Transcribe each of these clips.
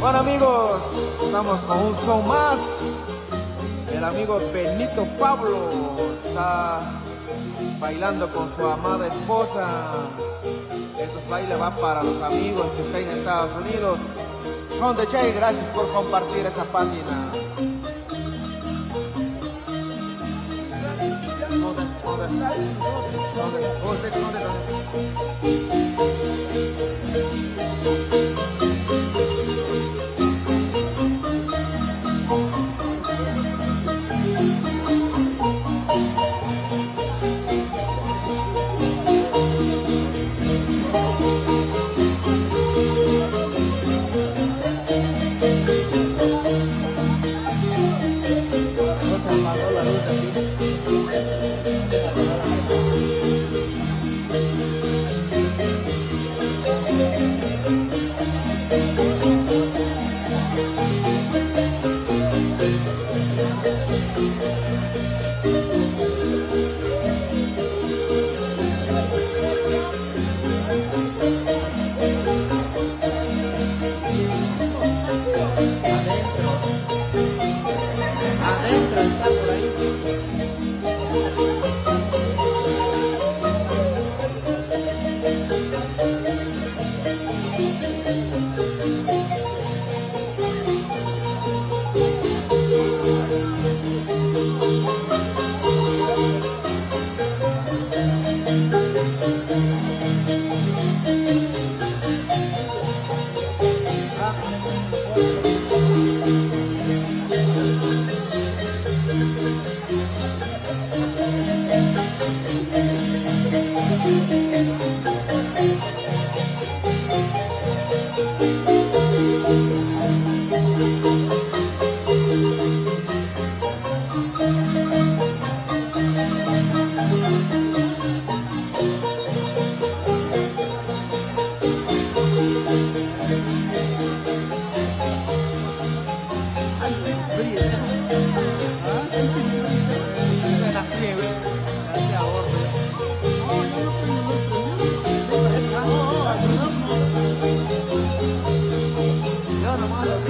Bueno amigos, estamos con un son más. El amigo Benito Pablo está bailando con su amada esposa. Estos bailes van para los amigos que están en Estados Unidos. Son de Jay, gracias por compartir esa página. Attendez, attendez, attendez.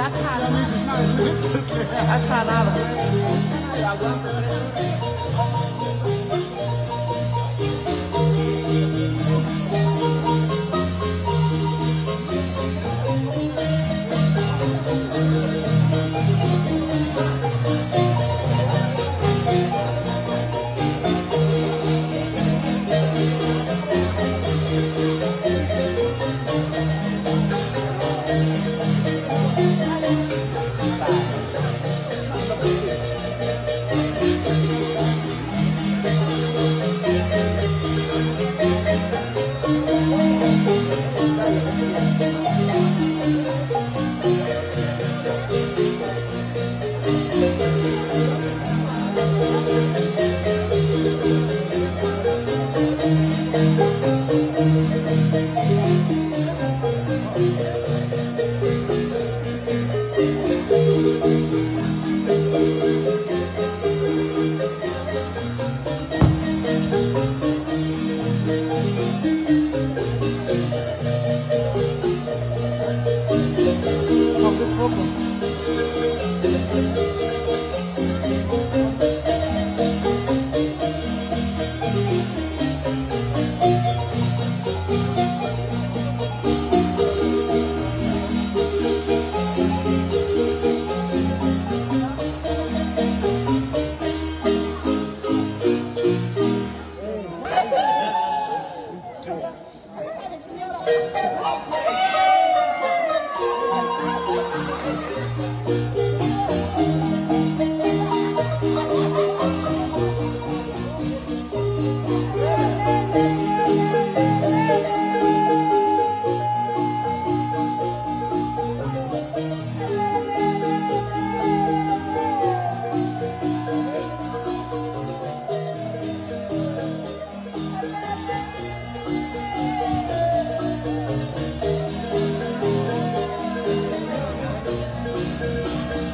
a caralho. A caralho. open.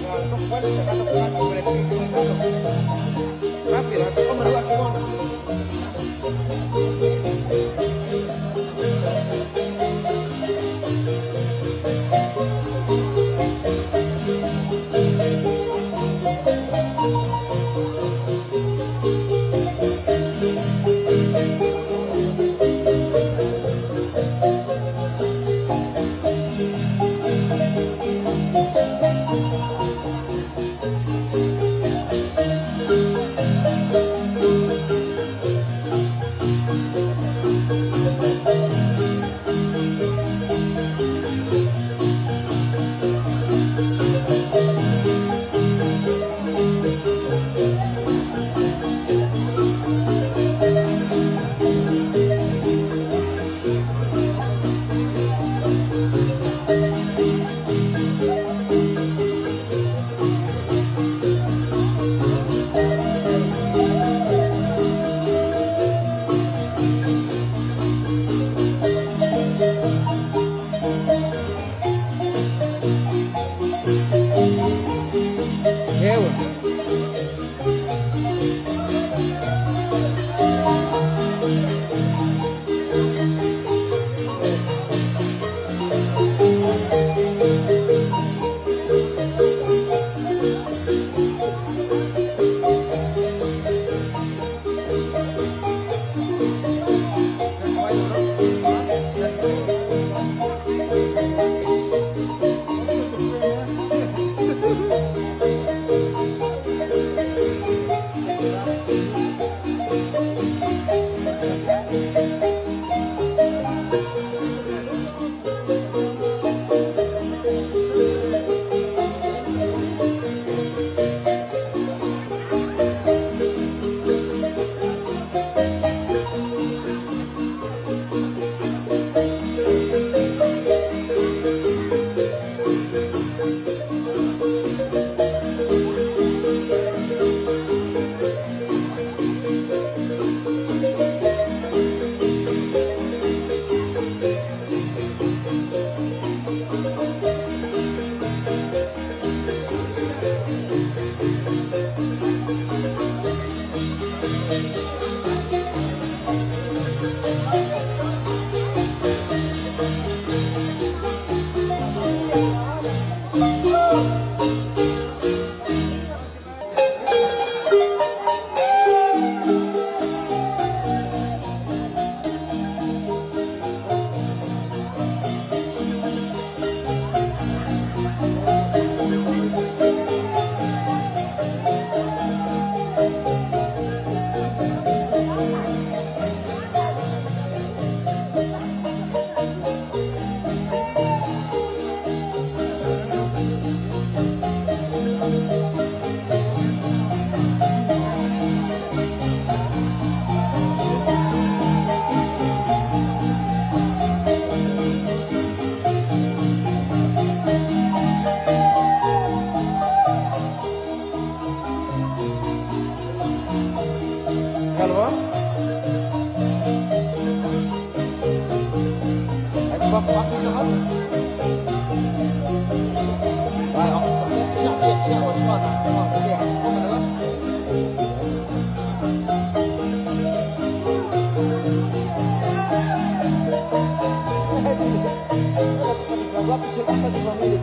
cerrando fuerte, cerrando fuerte, cerrando.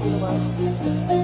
Thank you.